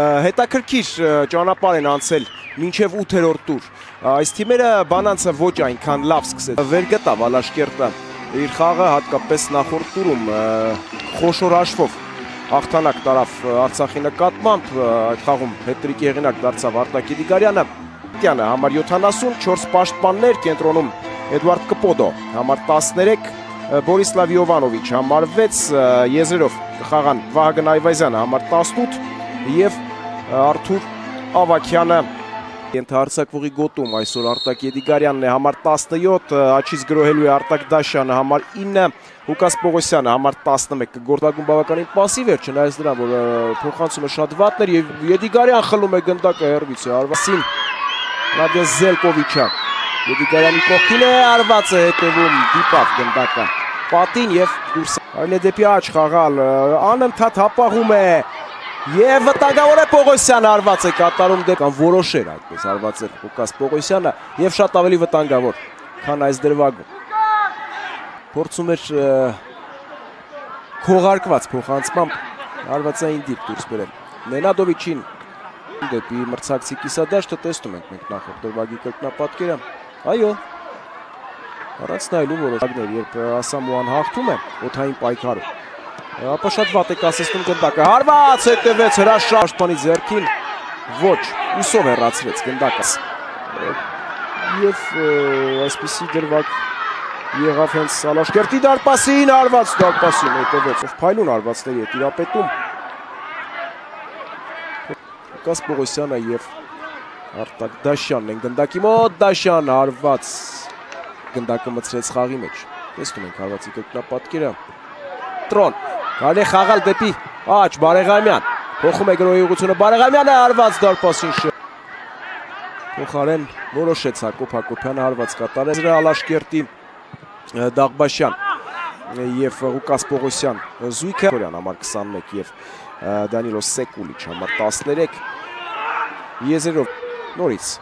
Հետաքրքիր ճանապարհ են անցել մինչև 8-րդ տուր։ Այս թիմերը բանանցը ոչ այնքան լավ սկսեց։ Վեր գտավ Ալաշկերտը իր խաղը հատկապես նախորդ տուրում խոշոր հաշվով հաղթանակ տարավ Արցախի նկատմամբ այդ խաղում հետրիկի եղինակ դարձավ Արտակի Դիգարյանը։ Տյանը համար 74 պաշտպաններ կենտրոնում Էդվարդ Կպոդո համար 13 Բորիսլավ Յովանովիչ համար 6 եզրերով կխաղան Վահագն Այվազյանը համար 18 եւ Արթուր Ավակյանը Ենթահարցակվողի գոտում այսօր Արտակ Եդիգարյանն է համար 17, աչից գրոհելու է Արտակ Դաշյանը համար 9, Հուկաս Պողոսյանը համար 11 կգործակում բավականին պասիվ էր, չնայած նրան, որ փոխանցումը շատ վատն էր եւ Եդիգարյան խլում է գնդակը հերվից է արվասին Նադյա Զելկովիչը Եդիգարյանի կողքին է արված է հետևում դիպավ գնդակը պատին եւ դուրս այլ է դեպի աչ խաղալ անընդհատ հապաղում է Եվ վտանգավոր է Պողոսյանը արված է կատարում դեպ կամ որոշեր այդպես արված է Ղուկաս Պողոսյանը եւ շատ ավելի վտանգավոր քան այս դրվագում։ Փորձում էր քողարկված փոխանցմամբ արվածային դիպ դուրս բերել։ Նենադովիչին դեպի մրցակցի կիսադաշտը տեսնում ենք մենք նախորդ դրվագի կրկնապատկերը։ Այո։ Առանց նայելու որոշակներ, երբ Ասամուան հաղթում է օթային պայքարում ապա շատ վատ է կասեցնում գնդակը հարված հետևեց հրաշաշպանի ձերքին ոչ ուսով հեռացրեց գնդակը եւ այսպիսի դրվակ եղավ հենց Սալաշկերտի դարպասին արված դարպասին հետևեց ով փայլուն արվածների հետ իրապետում Կաս Պողոսյանը եւ Արտակ Դաշյանն են գնդակի մոտ Դաշյան արված գնդակը մցրեց խաղի մեջ տեսնում ենք հարվածի կրկնապատկերը Տրոն Կարելի խաղալ դեպի աչ Բարեգամյան։ Փոխում է գրոյի ուղությունը Բարեգամյանը հարված դարպասին շ։ Փոխարեն որոշեց Հակոբ Հակոբյանը հարված կատարել Ալաշկերտի Դաղբաշյան եւ Ղուկաս Պողոսյան զույգը Կորյան համար 21 եւ Դանիլո Սեկուլիչ համար 13 Եզերով նորից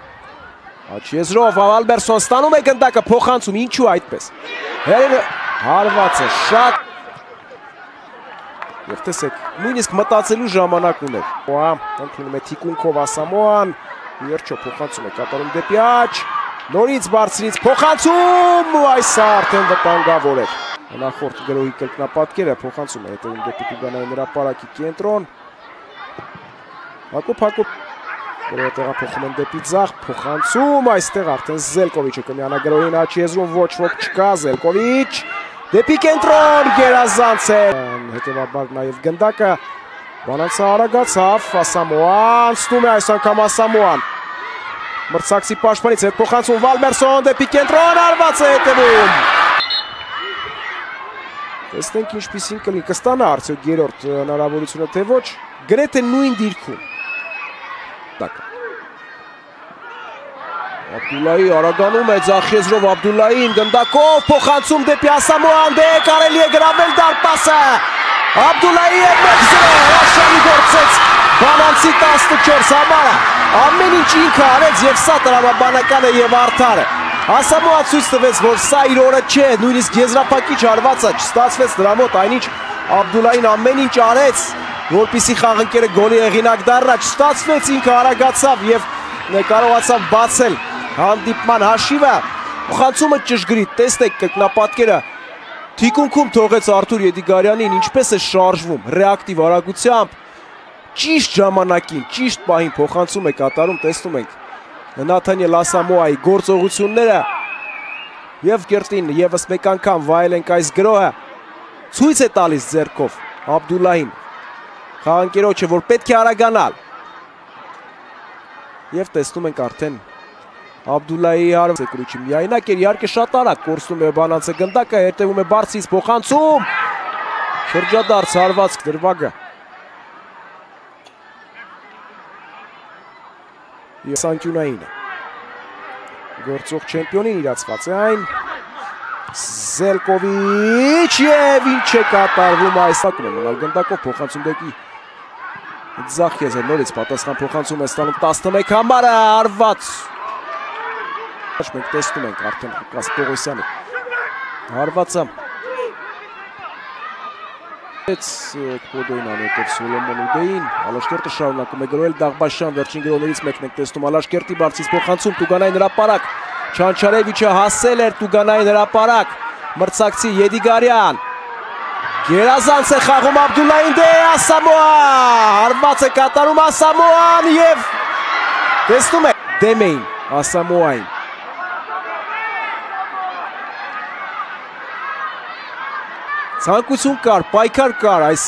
Աչ Եզրով Ալբերսոն ստանում է գնդակը փոխանցում ինչու այդպես Հերերը հարված է շատ Եվ տեսեք, նույնիսկ մտածելու ժամանակ ուներ։ Ոա, ընդունում է թիկունքով Ասամոան, երջո փոխանցում է կատարում դեպի աչ, նորից բարձրից փոխանցում, ու այս արդեն վտանգավոր էր։ Նախորդ գրոհի կրկնապատկերը փոխանցում է հետևում դեպի Տուգանայի հրապարակի կենտրոն։ Հակոբ Հակոբ Գրոհը տեղափոխում են դեպի ձախ, փոխանցում, այստեղ արդեն Զելկովիչը կմիանա գրոհին աչ եզրում ոչ ոք չկա, Զելկովիչ դեպի կենտրոն գերազանց է հետևաբար նաև գնդակը բանանցը արագացավ Ասամոան ստում է այս անգամ Ասամոան մրցակցի պաշտպանից հետ փոխանցում Վալմերսոն դեպի կենտրոն արված է հետևում Տեսնենք ինչպիսին կլինի կստանա արդյոք երրորդ հնարավորությունը թե ոչ գրեթե նույն դիրքում Դակը Աբդուլայի արագանում է ձախեզրով Աբդուլային գնդակով փոխանցում դեպի Ասամոան դե կարելի է գրավել դարպասը Աբդուլայի եւ 1-0 Ռաշանի գործեց Բանանցի 14 համարը ամեն ինչ ինքը արեց եւ սա տրամաբանական է եւ արդար է Ասամոա ցույց տվեց որ սա իր օրը չէ նույնիսկ եզրափակիչ արվածը չստացվեց դրա մոտ այնինչ Աբդուլային ամեն ինչ արեց որպիսի խաղընկերը գոլի եղինակ դառնա չստացվեց ինքը արագացավ եւ կարողացավ բացել հանդիպման հաշիվը խանցումը ճշգրիտ տեսնեք կրկնապատկերը թիկունքում թողեց Արթուր Եդիգարյանին ինչպես է շարժվում ռեակտիվ արագությամբ ճիշտ ժամանակին ճիշտ պահին փոխանցում է կատարում տեսնում ենք Նաթանիել Ասամոայի գործողությունները եւ կերտին եւս մեկ անգամ վայել ենք այս գրոհը ցույց է տալիս ձերքով Աբդուլլահին խաղանկերոջը որ պետք է արագանալ եւ տեսնում ենք արդեն Աբդուլլայի Արվսեկրուչի միայնակ էր իհարկե շատ արագ կորսնում է բանանցը գնդակը հետևում է բարձից փոխանցում շրջադարձ հարվածք դրվագը Սանկյունայինը գործող չեմպիոնին իրացված է այն Զելկովիչ եւ ինչ է կատարվում այս ակն է մնալ գնդակով փոխանցում դեպի Ձախեզը նորից պատասխան փոխանցում է ստանում 11 համարը արված Մենք տեսնում ենք արդեն Ղուկաս Պողոսյանի հարվածը Կոդոին անետև Սոլոմոն Ուդեին, Ալաշկերտը շարունակում է գրոել Դաղբաշյան, վերջին գրոներից մեկն ենք տեսնում Ալաշկերտի բարձից փոխանցում Տուգանային հրապարակ, Չանչարևիչը հասել էր Տուգանային հրապարակ, մրցակցի Եդիգարյան, Գերազանց է խաղում Աբդուլային դե Ասամոա, հարված է կատարում Ասամոան և տեսնում է դեմեին Ասամոային Ցանկություն կար, պայքար կար այս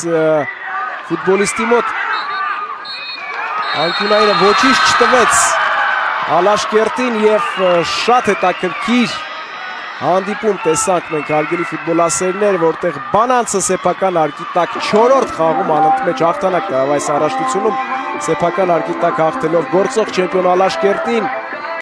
ֆուտբոլիստի մոտ։ Անկյունայինը ոչինչ չտվեց Ալաշկերտին եւ շատ հետաքրքիր հանդիպում տեսանք մենք հարգելի ֆուտբոլասերներ, որտեղ Բանանցը սեփական արկի տակ 4-րդ խաղում անընդմեջ հաղթանակ տավ այս առաջնությունում սեփական արկի տակ հաղթելով գործող չեմպիոն Ալաշկերտին